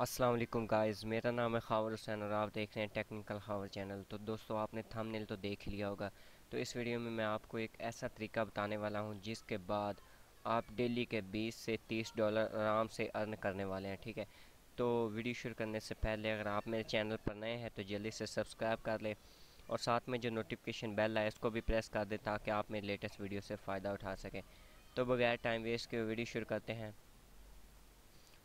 السلام علیکم گائز میرا نام ہے خاور حسین اور آپ دیکھ رہے ہیں ٹیکنیکل خاور چینل تو دوستو، آپ نے تھم نیل تو دیکھ لیا ہوگا۔ تو اس ویڈیو میں میں آپ کو ایک ایسا طریقہ بتانے والا ہوں جس کے بعد آپ ڈیلی کے بیس سے تیس ڈالر آرام سے ارن کرنے والے ہیں، ٹھیک ہے؟ تو ویڈیو شروع کرنے سے پہلے اگر آپ میرے چینل پر نئے ہیں تو جلدی سے سبسکرائب کر لیں اور ساتھ میں جو نوٹیفکیشن بیل ہے اس کو بھی پریس کر دیں تاکہ آپ میرے لیٹسٹ ویڈیو سے فائدہ اٹھا سکیں۔ تو بغیر ٹائم ویسٹ کے ویڈیو شروع کرتے ہیں۔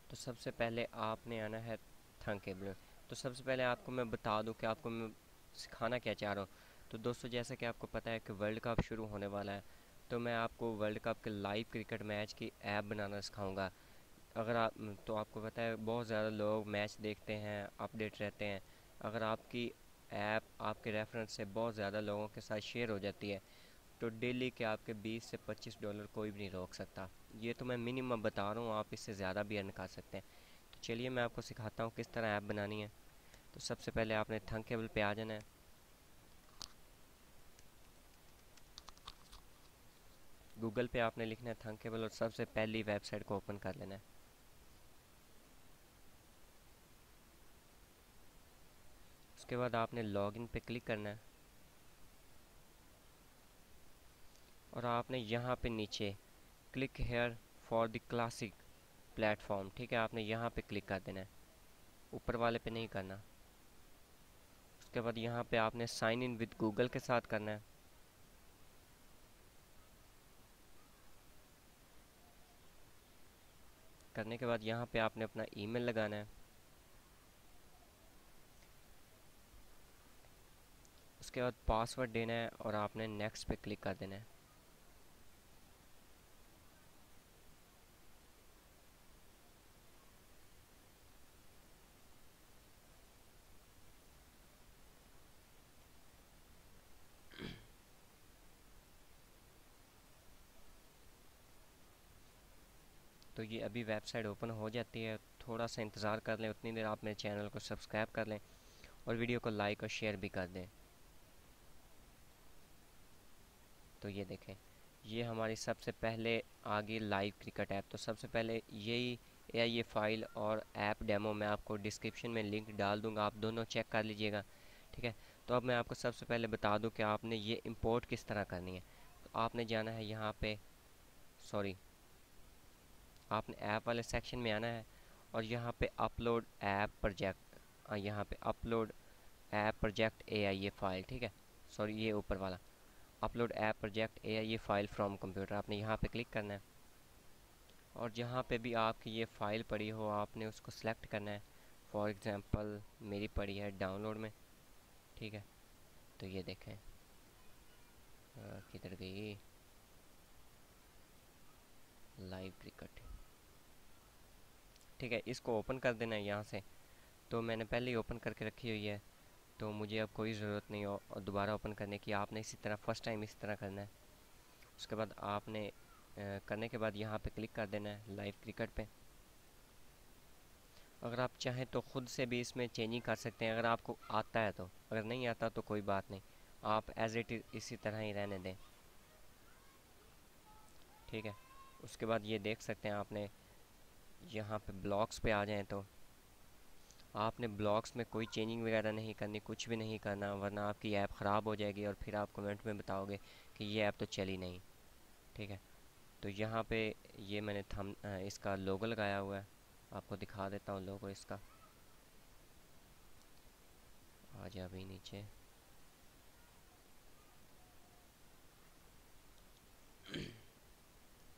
تو سب سے پہلے آپ نے آنا ہے تھنک کیبل۔ تو سب سے پہلے آپ کو میں بتا دوں کہ آپ کو میں سکھانا کیا چاہ رہا ہوں۔ تو دوستو، جیسا کہ آپ کو پتہ ہے کہ ورلڈ کپ شروع ہونے والا ہے، تو میں آپ کو ورلڈ کپ کے لائیو کرکٹ میچ کی ایپ بنانا سکھاؤں گا۔ اگر آپ، تو آپ کو پتہ ہے، بہت زیادہ لوگ میچ دیکھتے ہیں، اپڈیٹ رہتے ہیں۔ اگر آپ کی ایپ، آپ کے ریفرنس سے بہت زیادہ لوگوں کے ساتھ شیئر ہو جاتی ہے تو ڈیلی کے آپ کے بیس سے پچیس ڈالر کوئی بھی نہیں روک سکتا۔ یہ تو میں منیمم بتا رہا ہوں، آپ اس سے زیادہ بھی ارن کر سکتے ہیں۔ تو چلیے میں آپ کو سکھاتا ہوں کس طرح ایپ بنانی ہے۔ تو سب سے پہلے آپ نے تھنک کیبل پہ آ جانا ہے۔ گوگل پہ آپ نے لکھنا ہے تھنک کیبل اور سب سے پہلی ویب سائٹ کو اوپن کر لینا ہے۔ اس کے بعد آپ نے لاگ ان پہ کلک کرنا ہے۔ اور آپ نے یہاں پہ نیچے click here for the classic platform ٹھیک ہے، آپ نے یہاں پہ کلک کر دینا ہے۔ اوپر والے پہ نہیں کرنا۔ اس کے بعد یہاں پہ آپ نے سائن ان وتھ گوگل کے ساتھ کرنا ہے۔ کرنے کے بعد یہاں پہ آپ نے اپنا ای میل لگانا ہے۔ اس کے بعد پاسورڈ دینا ہے اور آپ نے نیکسٹ پہ کلک کر دینا ہے۔ تو یہ ابھی ویب سائٹ اوپن ہو جاتی ہے، تھوڑا سا انتظار کر لیں، اتنی دیر آپ میرے چینل کو سبسکرائب کر لیں اور ویڈیو کو لائک اور شیئر بھی کر دیں۔ تو یہ دیکھیں، یہ ہماری سب سے پہلے آگے لائیو کرکٹ ایپ، تو سب سے پہلے یہی اے آئی فائل اور ایپ ڈیمو میں آپ کو ڈسکرپشن میں لنک ڈال دوں گا، آپ دونوں چیک کر لیجیے گا، ٹھیک ہے؟ تو اب میں آپ کو سب سے پہلے بتا دوں کہ آپ نے یہ امپورٹ کس طرح کرنی ہے۔ تو آپ نے جانا ہے یہاں پہ، سوری آپ نے ایپ والے سیکشن میں آنا ہے اور یہاں پہ اپلوڈ ایپ پروجیکٹ یہاں پہ upload app project A I A file ٹھیک ہے؟ سوری یہ اوپر والا۔ Upload app project A I A file from computer آپ نے یہاں پہ کلک کرنا ہے۔ اور جہاں پہ بھی آپ کی یہ فائل پڑی ہو، آپ نے اس کو سلیکٹ کرنا ہے۔ فار ایگزامپل میری پڑی ہے ڈاؤن لوڈ میں، ٹھیک ہے؟ تو یہ دیکھیں۔ کدھر گئی؟ لائیو کرکٹ ٹھیک ہے، اس کو اوپن کر دینا ہے یہاں سے۔ تو میں نے پہلے ہی اوپن کر کے رکھی ہوئی ہے۔ تو مجھے اب کوئی ضرورت نہیں ہو دوبارہ اوپن کرنے کی۔ آپ نے اسی طرح فرسٹ ٹائم اسی طرح کرنا ہے۔ اس کے بعد آپ نے کرنے کے بعد یہاں پہ کلک کر دینا ہے لائیو کرکٹ پہ۔ اگر آپ چاہیں تو خود سے بھی اس میں چینجنگ کر سکتے ہیں۔ اگر آپ کو آتا ہے تو۔ اگر نہیں آتا تو کوئی بات نہیں۔ آپ ایز اٹ اسی طرح ہی رہنے دیں۔ ٹھیک ہے۔ اس کے بعد یہ دیکھ سکتے ہیں آپ نے یہاں پہ بلاکس پہ آ جائیں تو آپ نے بلاکس میں کوئی چینجنگ وغیرہ نہیں کرنی، کچھ بھی نہیں کرنا، ورنہ آپ کی ایپ خراب ہو جائے گی اور پھر آپ کمنٹ میں بتاؤ گے کہ یہ ایپ تو چلی نہیں، ٹھیک ہے؟ تو یہاں پہ یہ میں نے تھم اس کا لوگو لگایا ہوا ہے۔ آپ کو دکھا دیتا ہوں لوگو اس کا۔ آ جا ابھی نیچے۔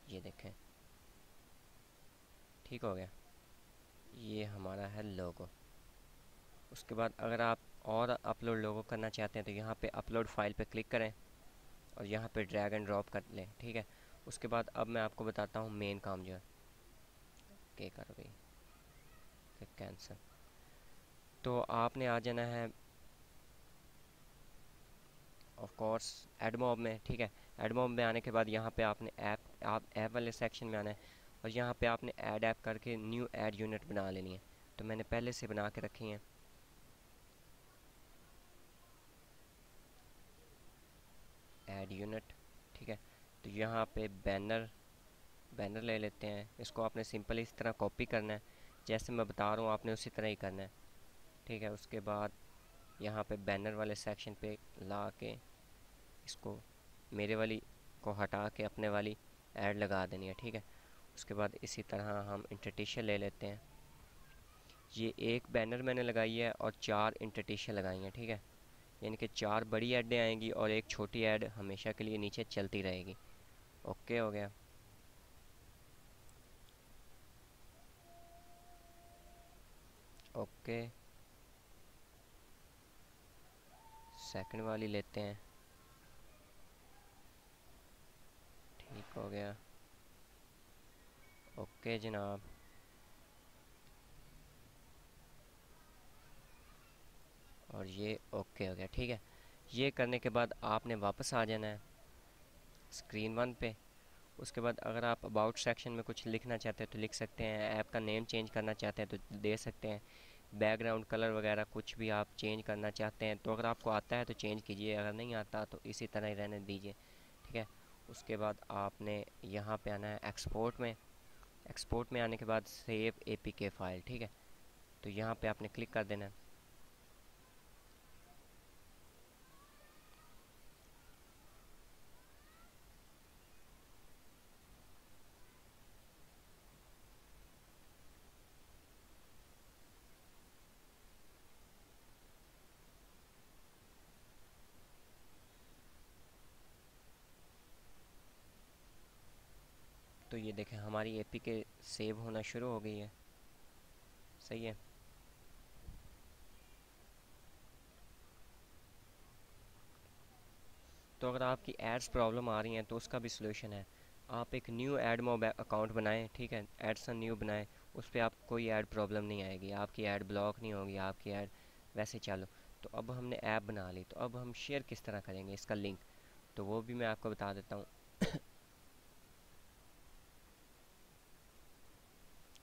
یہ دیکھیں۔ ٹھیک ہو گیا۔ یہ ہمارا ہے لوگو اس کے بعد اگر آپ اور اپلوڈ لوگو کرنا چاہتے ہیں تو یہاں پہ اپلوڈ فائل پہ کلک کریں اور یہاں پہ ڈریگ اینڈ ڈراپ کر لیں، ٹھیک ہے۔ اس کے بعد اب میں آپ کو بتاتا ہوں مین کام جو ہے۔ کہ کر گئی۔ کینسل تو آپ نے آ جانا ہے آف کورس ایڈ موب میں، ٹھیک ہے۔ ایڈ موب میں آنے کے بعد یہاں پہ آپ نے ایپ آپ ایپ والے سیکشن میں آنا ہے۔ اور یہاں پہ آپ نے ایڈ ایپ کر کے نیو ایڈ یونٹ بنا لینی ہے۔ تو میں نے پہلے سے بنا کے رکھی ہیں۔ ایڈ یونٹ ٹھیک ہے۔ تو یہاں پہ بینر بینر لے لیتے ہیں۔ اس کو آپ نے سمپل اس طرح کاپی کرنا ہے۔ جیسے میں بتا رہا ہوں، آپ نے اسی طرح ہی کرنا ہے۔ ٹھیک ہے، اس کے بعد یہاں پہ بینر والے سیکشن پہ لا کے اس کو میرے والی کو ہٹا کے اپنے والی ایڈ لگا دینی ہے۔ ٹھیک ہے۔ اس کے بعد اسی طرح ہم انٹرٹیشن لے لیتے ہیں۔ یہ ایک بینر میں نے لگائی ہے اور چار انٹرٹیشن لگائی ہیں، ٹھیک ہے؟ یعنی کہ چار بڑی ایڈیں آئیں گی اور ایک چھوٹی ایڈ ہمیشہ کے لیے نیچے چلتی رہے گی۔ اوکے، ہو گیا۔ اوکے۔ سیکنڈ والی لیتے ہیں۔ ٹھیک، ہو گیا۔ اوکے جناب۔ اور یہ اوکے ہو گیا، ٹھیک ہے۔ یہ کرنے کے بعد آپ نے واپس آ جانا ہے اسکرین ون پہ۔ اس کے بعد اگر آپ اباؤٹ سیکشن میں کچھ لکھنا چاہتے ہیں تو لکھ سکتے ہیں ایپ کا نیم چینج کرنا چاہتے ہیں تو دے سکتے ہیں۔ بیک گراؤنڈ کلر وغیرہ کچھ بھی آپ چینج کرنا چاہتے ہیں تو اگر آپ کو آتا ہے تو چینج کیجیے، اگر نہیں آتا تو اسی طرح ہی رہنے دیجیے، ٹھیک ہے۔ اس کے بعد آپ نے یہاں پہ آنا ہے ایکسپورٹ میں۔ ایکسپورٹ میں آنے کے بعد سیو اے پی کے فائل ٹھیک ہے؟ تو یہاں پہ آپ نے کلک کر دینا ہے۔ دیکھیں، ہماری اے پی کے سیو ہونا شروع ہو گئی ہے۔ صحیح ہے۔ تو اگر آپ کی ایڈس پرابلم آ رہی ہیں تو اس کا بھی سلوشن ہے۔ آپ ایک نیو ایڈ موب اکاؤنٹ بنائیں، ٹھیک ہے؟ ایڈ سن نیو بنائیں، اس پہ آپ کوئی ایڈ پرابلم نہیں آئے گی۔ آپ کی ایڈ بلاک نہیں ہوگی، آپ کی ایڈ ویسے چالو۔ تو اب ہم نے ایپ بنا لی، تو اب ہم شیئر کس طرح کریں گے؟ اس کا لنک تو وہ بھی میں آپ کو بتا دیتا ہوں۔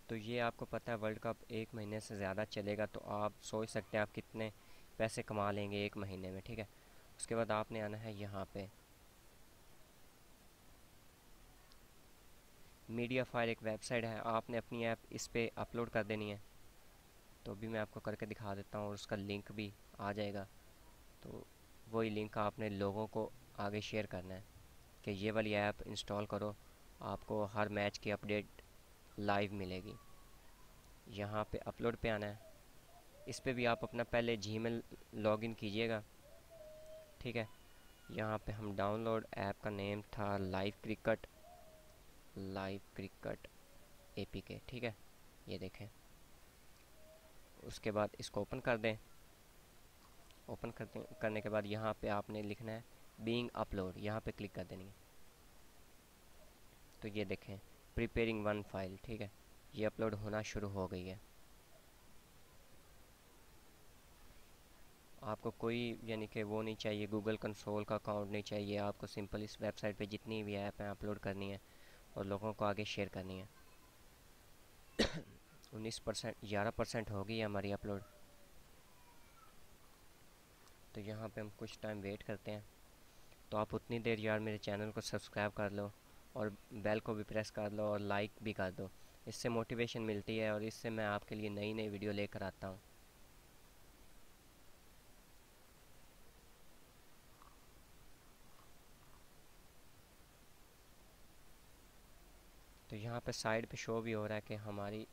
تو یہ آپ کو پتہ ہے ورلڈ کپ ایک مہینے سے زیادہ چلے گا تو آپ سوچ سکتے ہیں آپ کتنے پیسے کما لیں گے ایک مہینے میں، ٹھیک ہے؟ اس کے بعد آپ نے آنا ہے یہاں پہ۔ میڈیا فائل ایک ویب سائٹ ہے، آپ نے اپنی ایپ اس پہ اپلوڈ کر دینی ہے۔ تو بھی میں آپ کو کر کے دکھا دیتا ہوں اور اس کا لنک بھی آ جائے گا۔ تو وہی لنک آپ نے لوگوں کو آگے شیئر کرنا ہے کہ یہ والی ایپ انسٹال کرو، آپ کو ہر میچ کی اپڈیٹ لائیو ملے گی۔ یہاں پہ اپلوڈ پہ آنا ہے۔ اس پہ بھی آپ اپنا پہلے جی میل لاگ ان کیجیے گا۔ ٹھیک ہے؟ یہاں پہ ہم ڈاؤن لوڈ ایپ کا نیم تھا live cricket live cricket A P K ٹھیک ہے؟ یہ دیکھیں۔ اس کے بعد اس کو اوپن کر دیں۔ اوپن کرنے کے بعد یہاں پہ آپ نے لکھنا ہے بینگ اپلوڈ یہاں پہ کلک کر دینی ہے۔ تو یہ دیکھیں۔ پریپیرنگ ون فائل ٹھیک ہے؟ یہ اپلوڈ ہونا شروع ہو گئی ہے۔ آپ کو کوئی یعنی کہ وہ نہیں چاہیے گوگل کنسول کا اکاؤنٹ نہیں چاہیے، آپ کو سمپل اس ویب سائٹ پہ جتنی بھی ایپ ہیں اپلوڈ کرنی ہے اور لوگوں کو آگے شیئر کرنی ہے۔ انیس پرسینٹ گیارہ پرسینٹ ہوگی ہماری اپلوڈ تو یہاں پہ ہم کچھ ٹائم ویٹ کرتے ہیں۔ تو آپ اتنی دیر یار میرے چینل کو سبسکرائب کر لو۔ اور بیل کو بھی پریس کر لو اور لائک بھی کر دو۔ اس سے موٹیویشن ملتی ہے اور اس سے میں آپ کے لیے نئی نئی ویڈیو لے کر آتا ہوں۔ تو یہاں پہ سائڈ پہ شو بھی ہو رہا ہے کہ ہماری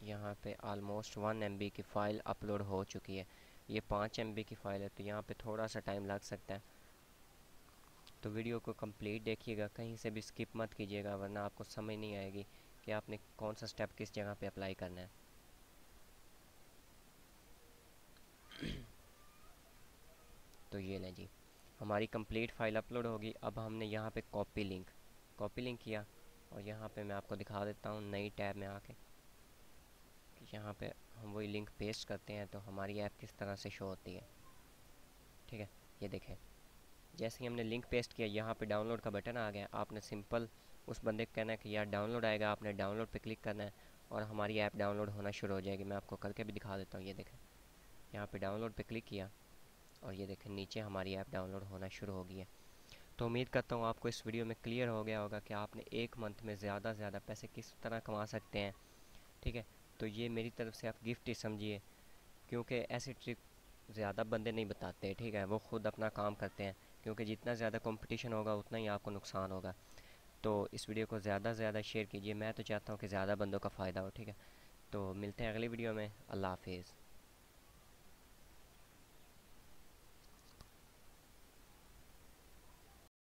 یہاں پہ آلموسٹ ون ایم بی کی فائل اپلوڈ ہو چکی ہے۔ یہ پانچ ایم بی کی فائل ہے تو یہاں پہ تھوڑا سا ٹائم لگ سکتا ہے۔ تو ویڈیو کو کمپلیٹ دیکھیے گا، کہیں سے بھی سکپ مت کیجیے گا، ورنہ آپ کو سمجھ نہیں آئے گی کہ آپ نے کون سا سٹیپ کس جگہ پہ اپلائی کرنا ہے۔ تو یہ لیں جی ہماری کمپلیٹ فائل اپلوڈ ہوگی۔ اب ہم نے یہاں پہ کاپی لنک کاپی لنک کیا اور یہاں پہ میں آپ کو دکھا دیتا ہوں نئی ٹیب میں آ کے۔ یہاں پہ ہم وہی لنک پیسٹ کرتے ہیں تو ہماری ایپ کس طرح سے شو ہوتی ہے۔ ٹھیک ہے، یہ دیکھیں۔ جیسے ہی ہم نے لنک پیسٹ کیا، یہاں پہ ڈاؤن لوڈ کا بٹن آ گیا آپ نے سمپل اس بندے کو کہنا ہے کہ یار ڈاؤن لوڈ آئے گا، آپ نے ڈاؤن لوڈ پہ کلک کرنا ہے اور ہماری ایپ ڈاؤن لوڈ ہونا شروع ہو جائے گی۔ میں آپ کو کر کے بھی دکھا دیتا ہوں، یہ دیکھیں۔ یہاں پہ ڈاؤن لوڈ پہ کلک کیا اور یہ دیکھیں نیچے ہماری ایپ ڈاؤن لوڈ ہونا شروع ہو گئی ہے۔ تو امید کرتا ہوں آپ کو اس ویڈیو میں کلیئر ہو گیا ہوگا کہ آپ نے ایک منتھ میں زیادہ سے زیادہ پیسے کس طرح کما سکتے ہیں۔ ٹھیک ہے؟ تو تو یہ میری طرف سے آپ گفٹ ہی سمجھیے، کیونکہ ایسی ٹرک زیادہ بندے نہیں بتاتے، ٹھیک ہے؟ وہ خود اپنا کام کرتے ہیں۔ کیونکہ جتنا زیادہ کمپٹیشن ہوگا اتنا ہی آپ کو نقصان ہوگا۔ تو اس ویڈیو کو زیادہ سے زیادہ شیئر کیجیے میں تو چاہتا ہوں کہ زیادہ بندوں کا فائدہ ہو، ٹھیک ہے؟ تو ملتے ہیں اگلی ویڈیو میں۔ اللہ حافظ۔